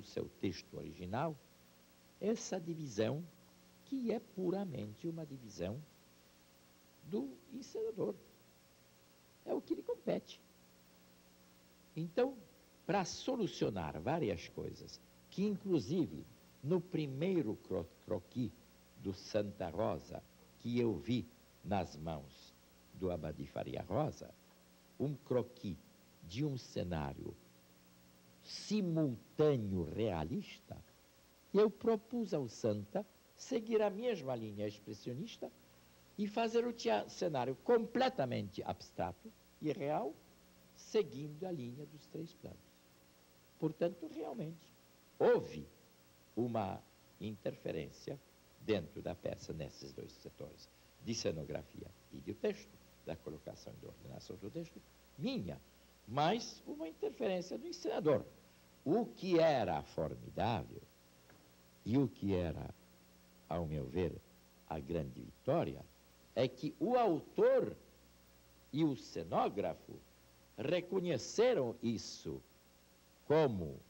do seu texto original essa divisão que é puramente uma divisão do encenador. É o que lhe compete. Então, para solucionar várias coisas, que inclusive no primeiro cro croqui do Santa Rosa, que eu vi nas mãos do Abadi Faria Rosa, um croqui de um cenário simultâneo realista, eu propus ao Santa seguir a mesma linha expressionista e fazer o cenário completamente abstrato e real, seguindo a linha dos três planos. Portanto, realmente, houve uma interferência dentro da peça nesses dois setores, de cenografia e de texto, da colocação e da ordenação do texto, minha, mas uma interferência do ensinador. O que era formidável e o que era, ao meu ver, a grande vitória, é que o autor e o cenógrafo reconheceram isso como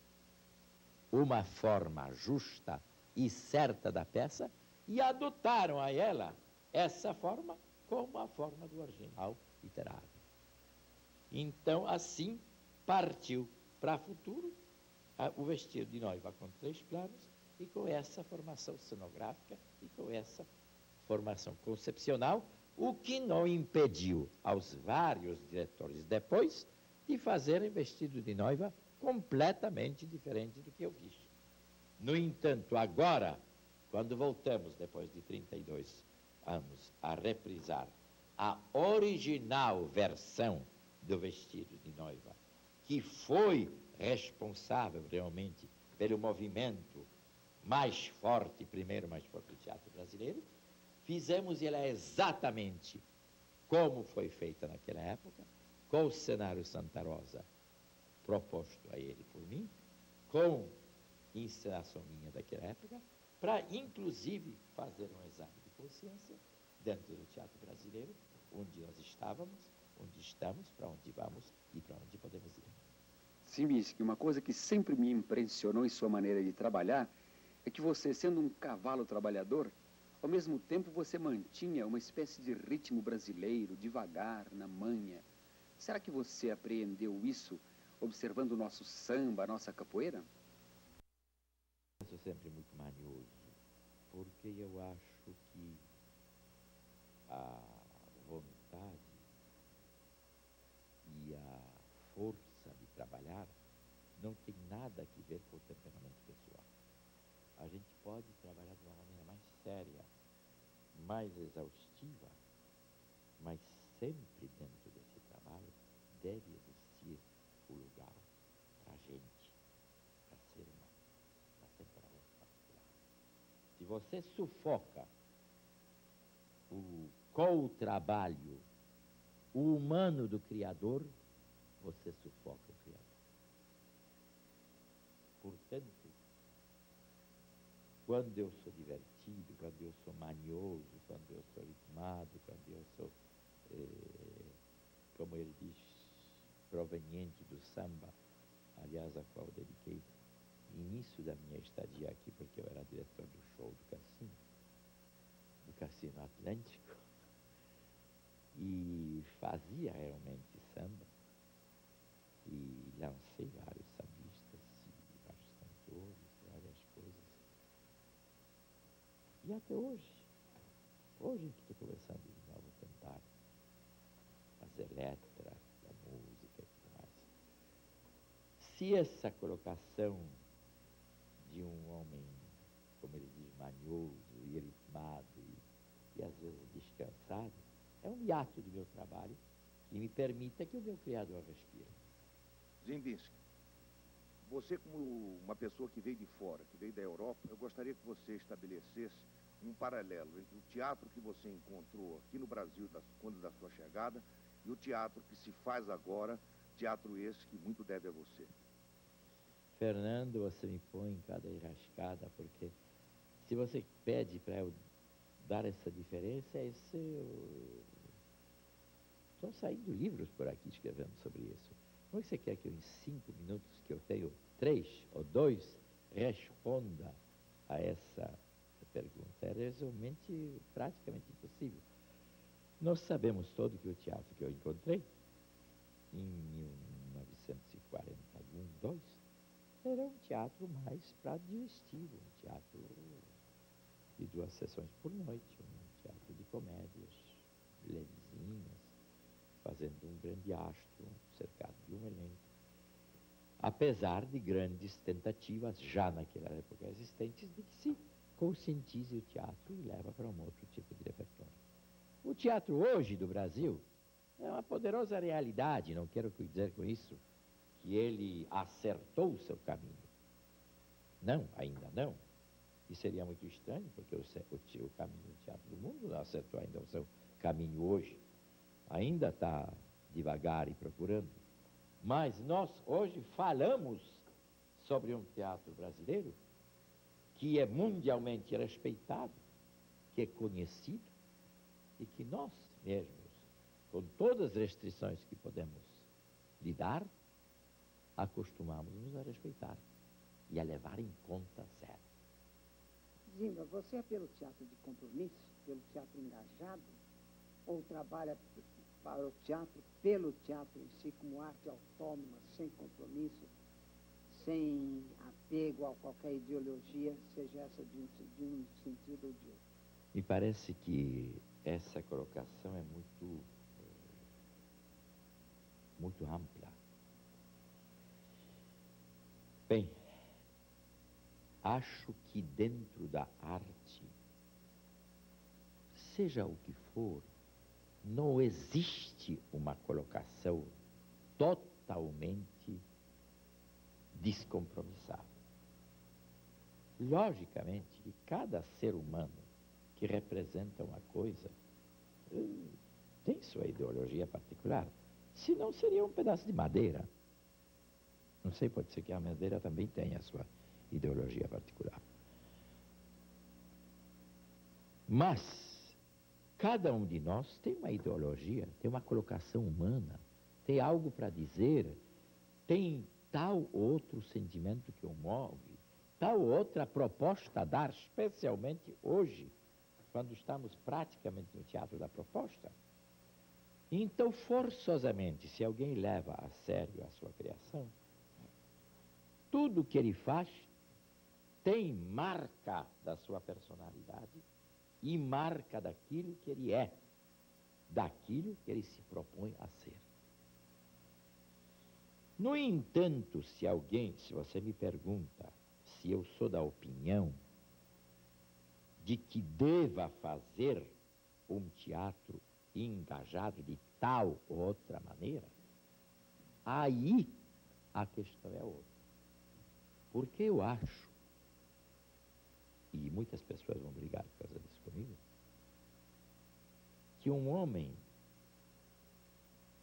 uma forma justa e certa da peça e adotaram a ela essa forma como a forma do original literário. Então, assim, partiu para o futuro o vestido de noiva com três planos e com essa formação cenográfica e com essa formação concepcional, o que não impediu aos vários diretores depois de fazerem vestido de noiva completamente diferente do que eu fiz. No entanto, agora, quando voltamos, depois de 32 anos, a reprisar a original versão do vestido de noiva, que foi responsável realmente pelo movimento mais forte, primeiro mais forte do teatro brasileiro, fizemos ela exatamente como foi feita naquela época, com o cenário Santa Rosa proposto a ele por mim, com encenação minha daquela época, para inclusive fazer um exame de consciência dentro do teatro brasileiro, onde nós estávamos, onde estamos, para onde vamos e para onde podemos ir. Simbisky, uma coisa que sempre me impressionou em sua maneira de trabalhar é que você, sendo um cavalo trabalhador, ao mesmo tempo você mantinha uma espécie de ritmo brasileiro, devagar, na manha. Será que você apreendeu isso observando o nosso samba, a nossa capoeira? Eu sou sempre muito manioso, porque eu acho que a vontade e a força de trabalhar não tem nada a ver com o temperamento pessoal. A gente pode trabalhar de uma maneira mais séria, mais exaustiva, mas sempre dentro desse trabalho deve existir o lugar para a gente, para ser humano, para temperamento particular. Se você sufoca o, com o trabalho o humano do Criador, você sufoca o Criador. Portanto, quando eu sou divertido, quando eu sou manioso, quando eu sou ritmado, quando eu sou, eh, como ele diz, proveniente do samba, aliás, a qual dediquei início da minha estadia aqui, porque eu era diretor do show do Cassino, do Cassino Atlântico, e fazia realmente samba, e lancei vários sambistas, e vários cantores, várias coisas. E até hoje, hoje que estou começando de novo a tentar fazer letra, música e tudo mais. Se essa colocação de um homem, como ele diz, manhoso e ritmado e, e às vezes descansado, é um hiato do meu trabalho que me permita que o meu criador respire. Zimbinski, você como uma pessoa que veio de fora, que veio da Europa, eu gostaria que você estabelecesse um paralelo entre o teatro que você encontrou aqui no Brasil, quando da sua chegada, e o teatro que se faz agora, teatro esse que muito deve a você. Fernando, você me põe em cada enrascada, porque se você pede para eu dar essa diferença, esse eu... estão saindo livros por aqui escrevendo sobre isso. Como é que você quer que eu, em cinco minutos que eu tenho, três ou dois, responda a essa pergunta. É realmente praticamente impossível. Nós sabemos todo que o teatro que eu encontrei em 1941, 2, era um teatro mais para divertir, um teatro de duas sessões por noite, um teatro de comédias levezinhas, fazendo um grande astro, cercado de um elenco. Apesar de grandes tentativas, já naquela época existentes, de que se conscientize o teatro e leva para um outro tipo de repertório. O teatro hoje do Brasil é uma poderosa realidade, não quero dizer com isso que ele acertou o seu caminho. Não, ainda não. E seria muito estranho, porque o, o, o caminho do teatro do mundo não acertou ainda o seu caminho hoje. Ainda está devagar e procurando. Mas nós hoje falamos sobre um teatro brasileiro que é mundialmente respeitado, que é conhecido e que nós mesmos, com todas as restrições que podemos lidar, acostumamos-nos a respeitar e a levar em conta sério. Zimba, você é pelo teatro de compromisso, pelo teatro engajado, ou trabalha para o teatro, pelo teatro em si, como arte autônoma, sem compromisso, sem apego a qualquer ideologia, seja essa de um, de um sentido ou de outro? Me parece que essa colocação é muito, eh, muito ampla. Bem, acho que dentro da arte, seja o que for, não existe uma colocação totalmente descompromissada. Logicamente que cada ser humano que representa uma coisa eh, tem sua ideologia particular. Senão seria um pedaço de madeira. Não sei, pode ser que a madeira também tenha a sua ideologia particular. Mas cada um de nós tem uma ideologia, tem uma colocação humana, tem algo para dizer, tem tal outro sentimento que o move, tal outra proposta a dar, especialmente hoje, quando estamos praticamente no teatro da proposta. Então, forçosamente, se alguém leva a sério a sua criação, tudo que ele faz tem marca da sua personalidade e marca daquilo que ele é, daquilo que ele se propõe a ser. No entanto, se alguém, se você me pergunta se eu sou da opinião de que deva fazer um teatro engajado de tal ou outra maneira, aí a questão é outra. Porque eu acho, e muitas pessoas vão brigar por causa disso comigo, que um homem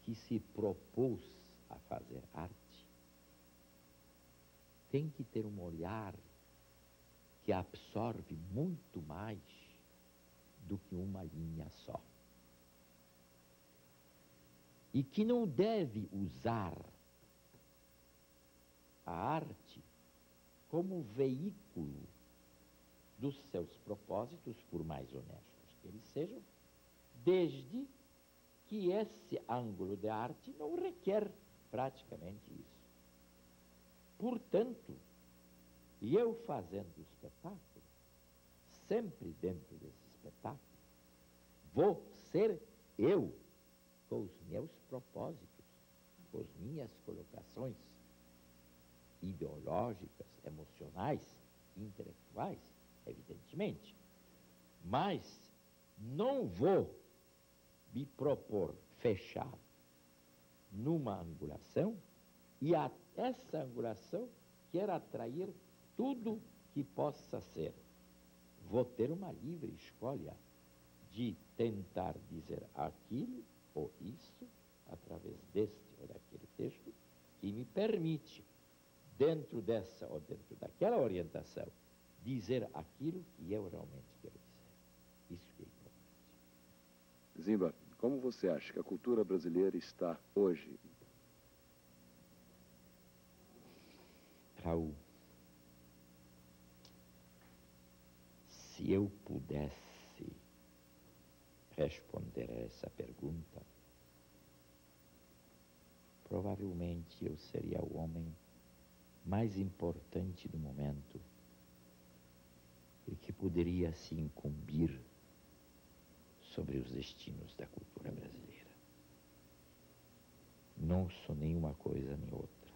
que se propôs a fazer arte tem que ter um olhar que absorve muito mais do que uma linha só. E que não deve usar a arte como veículo dos seus propósitos, por mais honestos que eles sejam, desde que esse ângulo de arte não requer praticamente isso. Portanto, eu fazendo o espetáculo, sempre dentro desse espetáculo, vou ser eu, com os meus propósitos, com as minhas colocações ideológicas, emocionais, intelectuais, evidentemente. Mas não vou me propor fechar numa angulação e a, essa angulação quer atrair tudo que possa ser. Vou ter uma livre escolha de tentar dizer aquilo ou isso através deste ou daquele texto que me permite dentro dessa ou dentro daquela orientação, dizer aquilo que eu realmente quero dizer. Isso que é importante. Zimba, como você acha que a cultura brasileira está hoje? Raul, se eu pudesse responder a essa pergunta, provavelmente eu seria o homem mais importante do momento e que poderia se incumbir sobre os destinos da cultura brasileira. Não sou nenhuma coisa nem outra.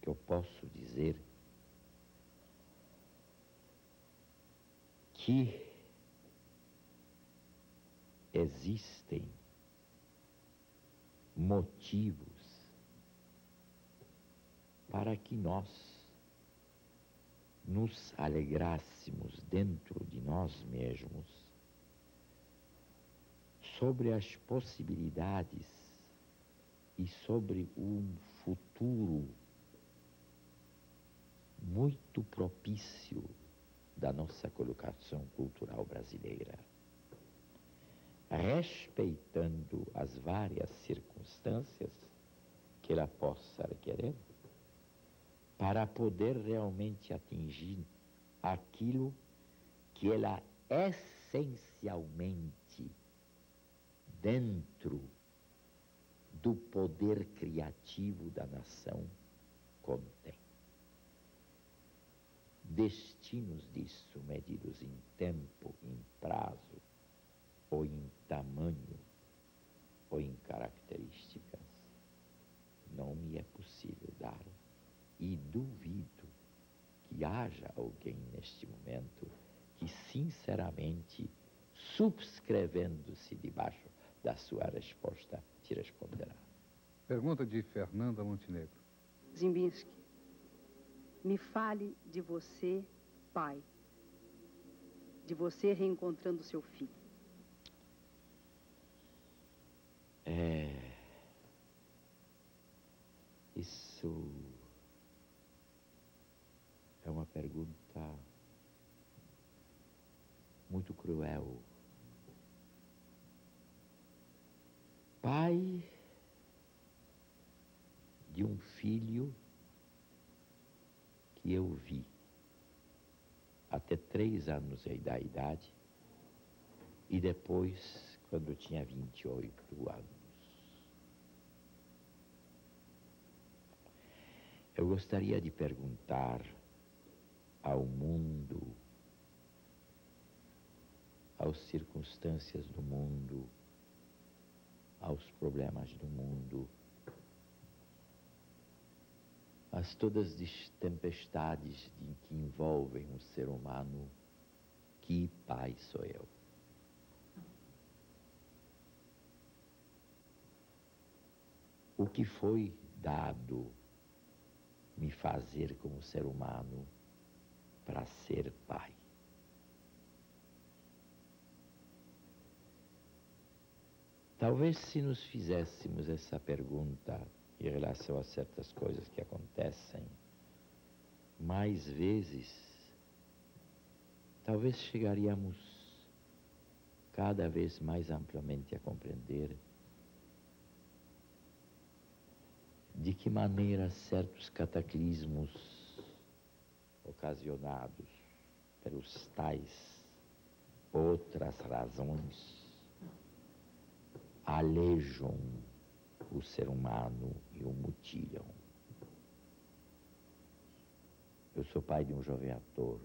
Que eu posso dizer que existem motivos para que nós nos alegrássemos dentro de nós mesmos sobre as possibilidades e sobre um futuro muito propício da nossa colocação cultural brasileira, respeitando as várias circunstâncias que ela possa requerer, para poder realmente atingir aquilo que ela essencialmente dentro do poder criativo da nação contém destinos disso medidos em tempo, em prazo, ou em tamanho, ou em características, não me é possível dar. E duvido que haja alguém neste momento que, sinceramente, subscrevendo-se debaixo da sua resposta, te responderá. Pergunta de Fernanda Montenegro. Zimbinski, me fale de você, pai. De você reencontrando seu filho. É. Isso pergunta muito cruel. Pai de um filho que eu vi até três anos da idade e depois quando eu tinha 28 anos. Eu gostaria de perguntar ao mundo, às circunstâncias do mundo, aos problemas do mundo, as todas as tempestades que envolvem o ser humano, que pai sou eu. O que foi dado me fazer como ser humano para ser pai? Talvez se nos fizéssemos essa pergunta em relação a certas coisas que acontecem, mais vezes, talvez chegaríamos cada vez mais amplamente a compreender de que maneira certos cataclismos ocasionados pelos tais outras razões alejam o ser humano e o mutilam. Eu sou pai de um jovem ator.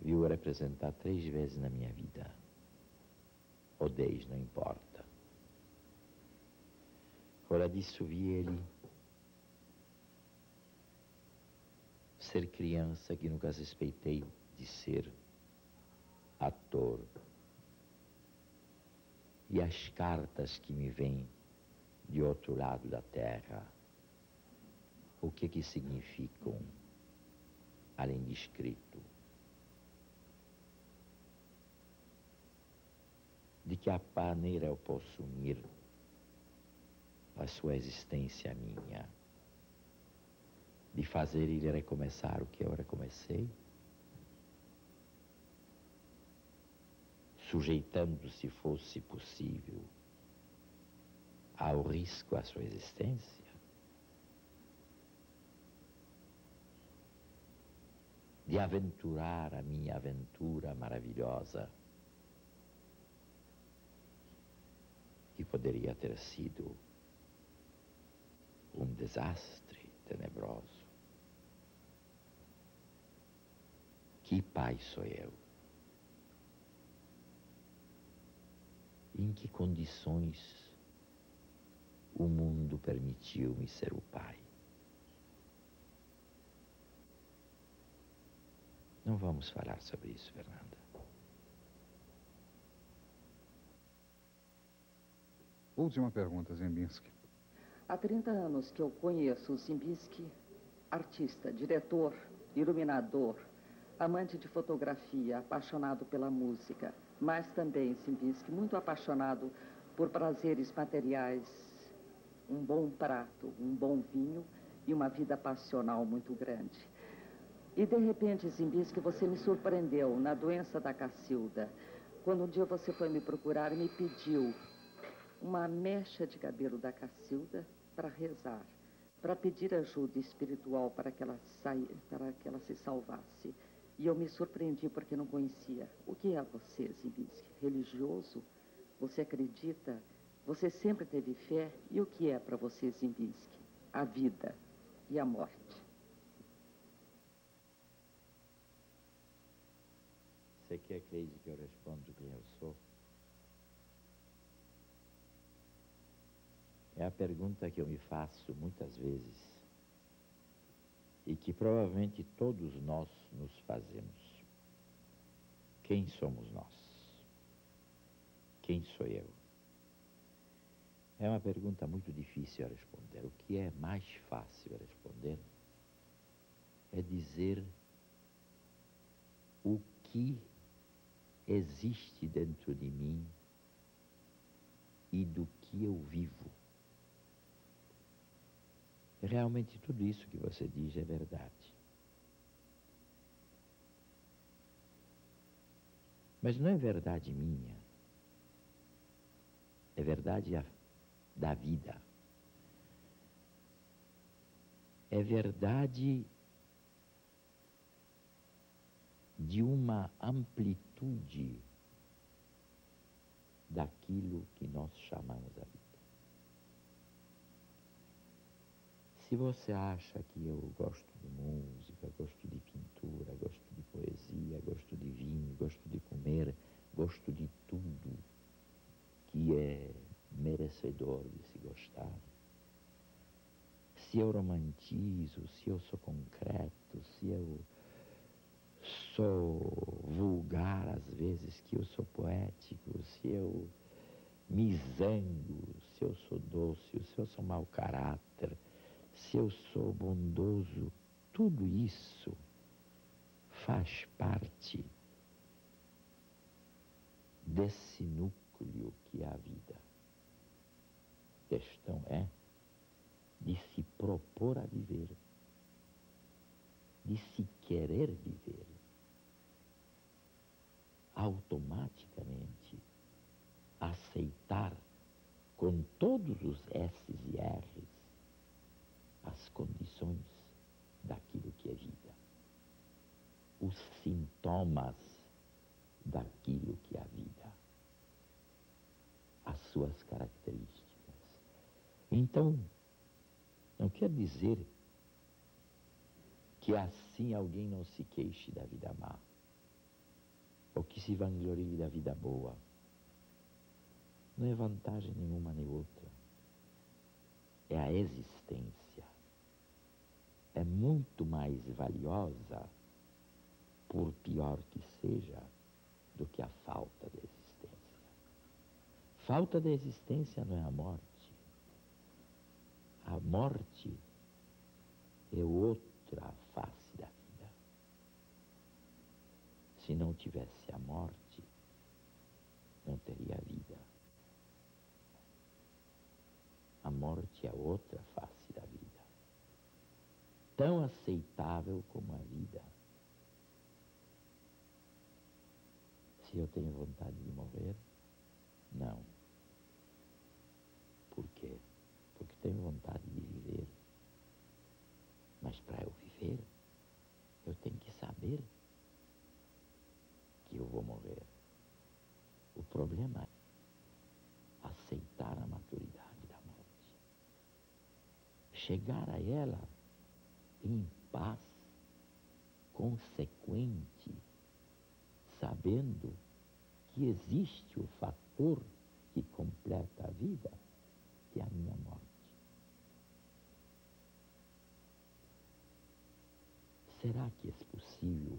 Vi-o representar três vezes na minha vida. Ou dez, não importa. Fora disso, vi ele ser criança que nunca respeitei de ser ator e as cartas que me vêm de outro lado da terra, o que que significam, além de escrito? De que a maneira eu posso unir a sua existência minha, fazer ele recomeçar o que eu recomecei? sujeitando, se fosse possível, ao risco a sua existência? de aventurar a minha aventura maravilhosa, que poderia ter sido um desastre tenebroso. Que pai sou eu? Em que condições o mundo permitiu-me ser o pai? Não vamos falar sobre isso, Fernanda. Última pergunta, Zembinski. Há 30 anos que eu conheço o Zimbinski, artista, diretor, iluminador, amante de fotografia, apaixonado pela música, mas também Zimbinski muito apaixonado por prazeres materiais, um bom prato, um bom vinho e uma vida passional muito grande. E de repente, Zimbinski, você me surpreendeu na doença da Cacilda. Quando um dia você foi me procurar e me pediu uma mecha de cabelo da Cacilda para rezar, para pedir ajuda espiritual para que ela saia, para que ela se salvasse. E eu me surpreendi porque não conhecia. O que é você, Zimbinski? Religioso? Você acredita? Você sempre teve fé? E o que é para você, Zimbinski? A vida e a morte. Você quer acredite que eu respondo quem eu sou? É a pergunta que eu me faço muitas vezes e que provavelmente todos nós nos fazemos. Quem somos nós? Quem sou eu? É uma pergunta muito difícil a responder. O que é mais fácil a responder é dizer o que existe dentro de mim e do que eu vivo. Realmente tudo isso que você diz é verdade. Mas não é verdade minha. É verdade da vida. É verdade de uma amplitude daquilo que nós chamamos a vida. Se você acha que eu gosto de música, gosto de pintura, gosto de poesia, gosto de vinho, gosto de comer, gosto de tudo que é merecedor de se gostar, se eu romantizo, se eu sou concreto, se eu sou vulgar às vezes, que eu sou poético, se eu me zango, se eu sou doce, se eu sou mau caráter, se eu sou bondoso, tudo isso faz parte desse núcleo que é a vida. A questão é de se propor a viver, de se querer viver. Automaticamente aceitar com todos os S's e R's condições daquilo que é vida, os sintomas daquilo que é a vida, as suas características. Então, não quer dizer que assim alguém não se queixe da vida má, ou que se vanglorie da vida boa. Não é vantagem nenhuma nem outra. É a existência é muito mais valiosa, por pior que seja, do que a falta de existência. Falta de existência não é a morte. A morte é outra face da vida. Se não tivesse a morte, não teria vida. A morte é outra face tão aceitável como a vida. Se eu tenho vontade de morrer, não. Por quê? Porque tenho vontade de viver. Mas para eu viver, eu tenho que saber que eu vou morrer. O problema é aceitar a maturidade da morte. Chegar a ela em paz, consequente, sabendo que existe o fator que completa a vida, que é a minha morte. Será que é possível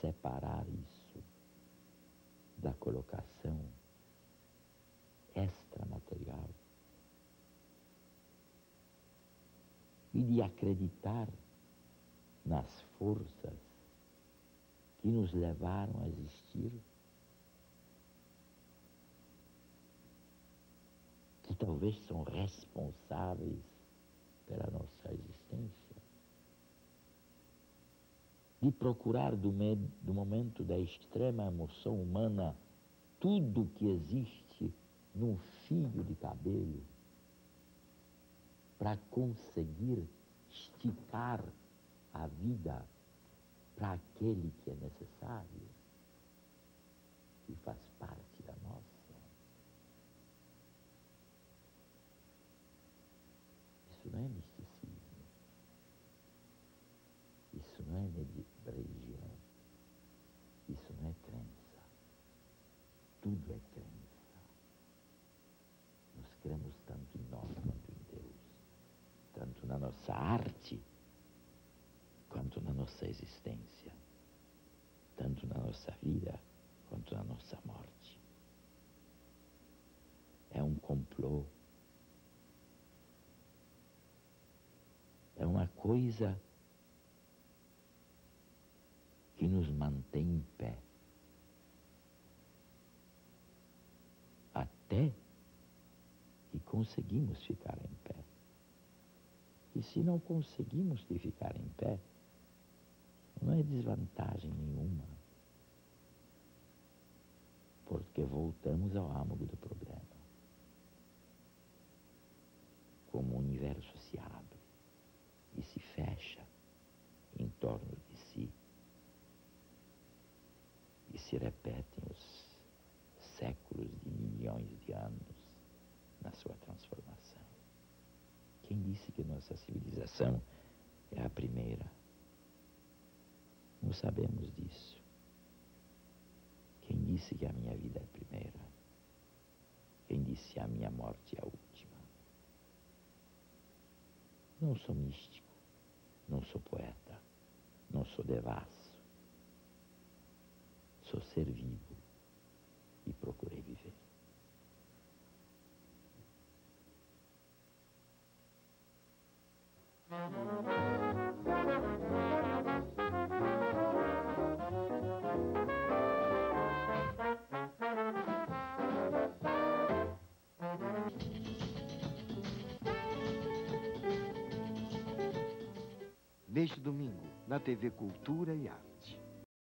separar isso da colocação acreditar nas forças que nos levaram a existir? Que talvez são responsáveis pela nossa existência? de procurar do, do momento da extrema emoção humana tudo que existe num fio de cabelo para conseguir esticar a vida para aquele que é necessário e faz parte da nossa. Isso não é misticismo. Isso não é religião. Isso não é crença. Tudo é crença. Nós cremos tanto em nós quanto em Deus, tanto na nossa arte quanto na nossa existência, tanto na nossa vida quanto na nossa morte. É um complô. É uma coisa que nos mantém em pé. Até que conseguimos ficar em pé. E se não conseguimos ficar em pé, não é desvantagem nenhuma. Porque voltamos ao âmago do problema. Como o universo se abre e se fecha em torno de si e se repetem os séculos de milhões de anos na sua transformação. Quem disse que nossa civilização é a primeira? Não sabemos disso. Quem disse que a minha vida é a primeira? Quem disse que a minha morte é a última? Não sou místico, não sou poeta, não sou devasso sou ser vivo e procurei viver. Neste domingo, na TV Cultura e Arte.